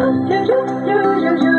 do do do do do.